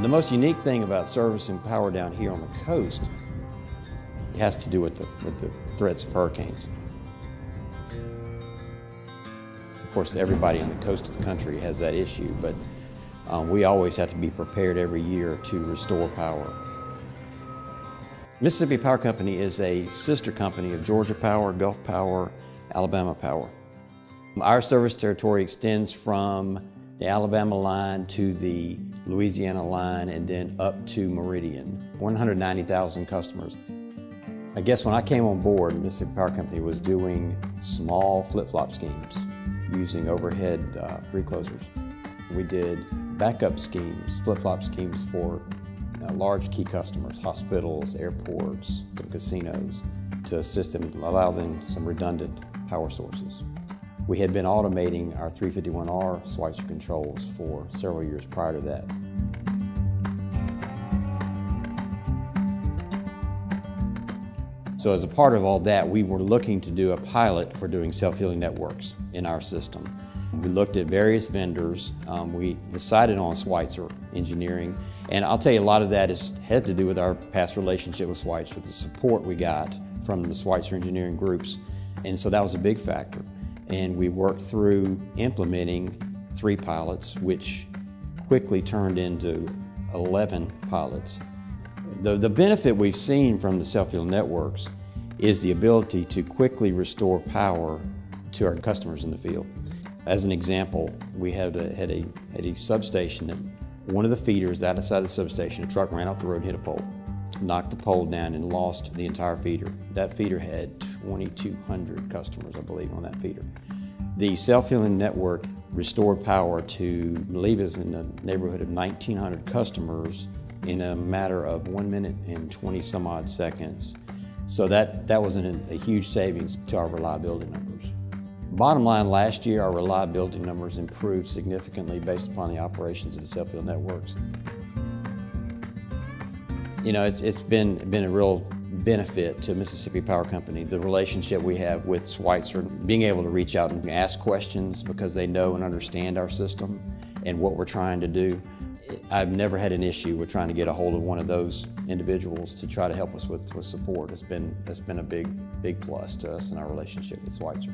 The most unique thing about servicing power down here on the coast has to do with the, with the threats of hurricanes. Of course, everybody on the coast of the country has that issue, but um, we always have to be prepared every year to restore power. Mississippi Power Company is a sister company of Georgia Power, Gulf Power, Alabama Power. Our service territory extends from the Alabama line to the Louisiana line and then up to Meridian. 190,000 customers. I guess when I came on board, Mississippi Power Company was doing small flip-flop schemes using overhead uh, reclosers. We did backup schemes, flip-flop schemes for uh, large key customers, hospitals, airports, casinos, to assist them, allow them some redundant power sources. We had been automating our 351R Schweitzer controls for several years prior to that. So as a part of all that, we were looking to do a pilot for doing self-healing networks in our system. We looked at various vendors. Um, we decided on Schweitzer Engineering. And I'll tell you, a lot of that is, had to do with our past relationship with Schweitzer, the support we got from the Schweitzer Engineering groups. And so that was a big factor. And we worked through implementing three pilots, which quickly turned into 11 pilots the, the benefit we've seen from the self-heal networks is the ability to quickly restore power to our customers in the field. As an example, we had a, had a, had a substation that one of the feeders outside the substation, a truck ran off the road and hit a pole, knocked the pole down and lost the entire feeder. That feeder had 2,200 customers, I believe, on that feeder. The self-healing network restored power to, believe, is in the neighborhood of 1,900 customers in a matter of one minute and 20 some odd seconds. So that, that was an, a huge savings to our reliability numbers. Bottom line, last year our reliability numbers improved significantly based upon the operations of the self-heal networks. You know, it's, it's been, been a real benefit to Mississippi Power Company, the relationship we have with Schweitzer, being able to reach out and ask questions because they know and understand our system and what we're trying to do. I've never had an issue with trying to get a hold of one of those individuals to try to help us with, with support. It's been, it's been a big, big plus to us in our relationship with Schweitzer.